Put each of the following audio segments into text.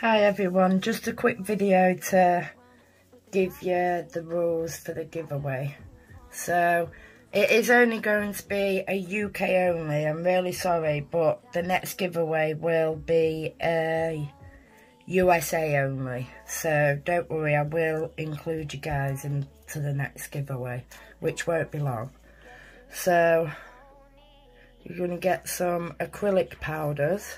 Hi everyone, just a quick video to give you the rules for the giveaway. So, it is only going to be a UK only, I'm really sorry, but the next giveaway will be a USA only. So, don't worry, I will include you guys into the next giveaway, which won't be long. So, you're going to get some acrylic powders.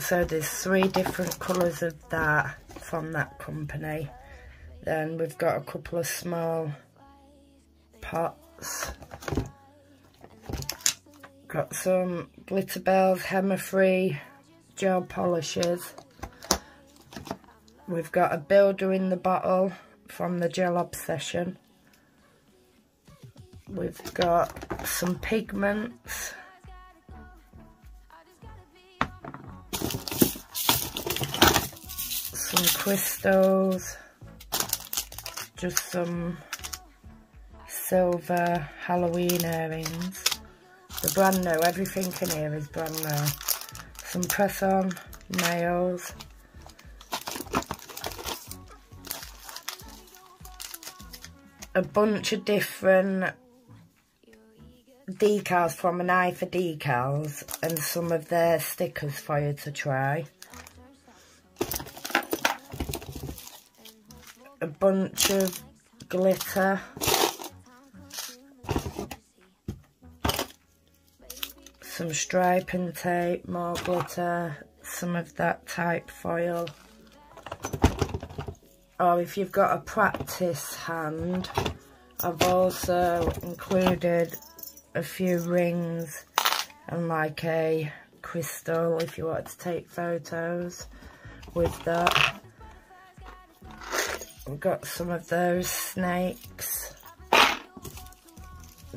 So there's three different colours of that from that company. Then we've got a couple of small pots. Got some Glitter Bells HEMA Free gel polishes. We've got a builder in the bottle from the Gel Obsession. We've got some pigments. Some crystals. Just some silver Halloween earrings. The brand new, everything in here is brand new. Some press-on nails. A bunch of different decals from an eye for decals and some of their stickers for you to try. A bunch of glitter some striping tape, more glitter, some of that type foil. Or if you've got a practice hand, I've also included a few rings and like a crystal if you wanted to take photos with that. We've got some of those snakes.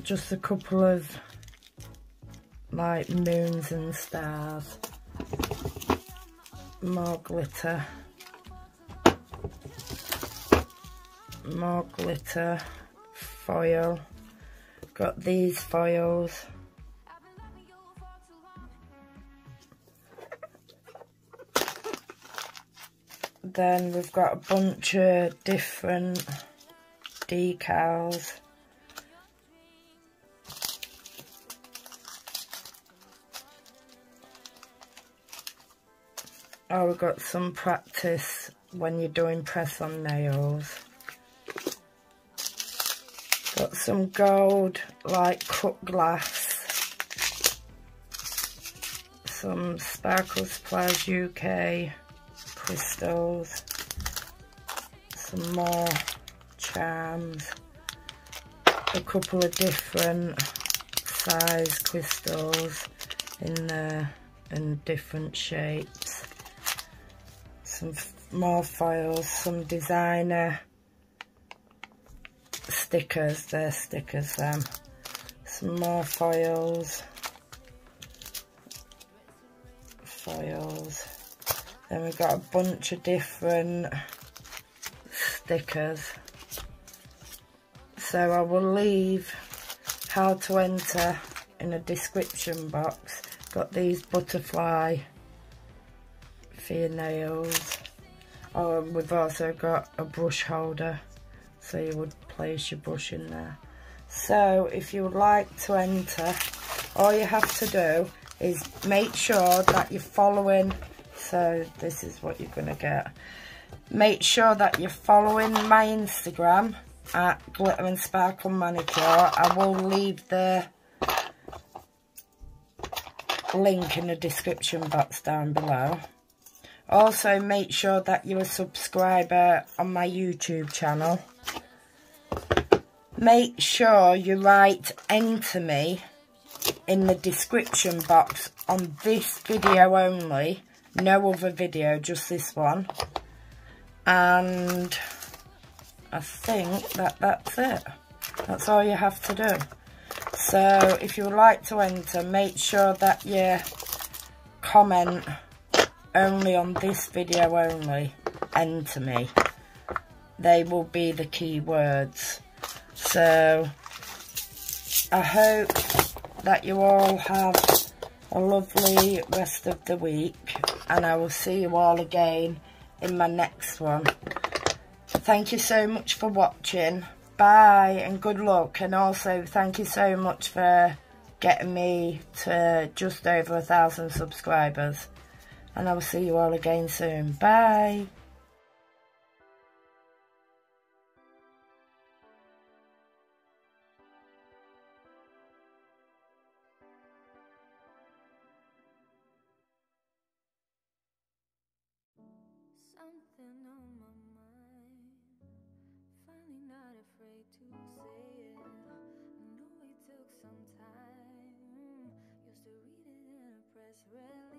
Just a couple of like moons and stars. More glitter. More glitter. Foil. Got these files. Then we've got a bunch of different decals. Oh, we've got some practice when you're doing press on nails. Got some gold, like cut glass. Some Sparkle Splash UK crystals. Some more charms. A couple of different size crystals in there and different shapes some more files, some designer stickers, they're stickers um, them, some more foils, foils, then we've got a bunch of different stickers, so I will leave how to enter in a description box, got these butterfly for your nails. Oh, we've also got a brush holder, so you would place your brush in there. So, if you would like to enter, all you have to do is make sure that you're following, so this is what you're going to get. Make sure that you're following my Instagram at Glitter and Sparkle Manicure. I will leave the link in the description box down below. Also, make sure that you're a subscriber on my YouTube channel. Make sure you write enter me in the description box on this video only. No other video, just this one. And I think that that's it. That's all you have to do. So if you would like to enter, make sure that you comment only on this video only, enter me. They will be the key words. So, I hope that you all have a lovely rest of the week. And I will see you all again in my next one. Thank you so much for watching. Bye and good luck. And also thank you so much for getting me to just over a thousand subscribers. And I will see you all again soon. Bye. Something on my mind Finally not afraid to say it I know it took some time Used to read it in a press release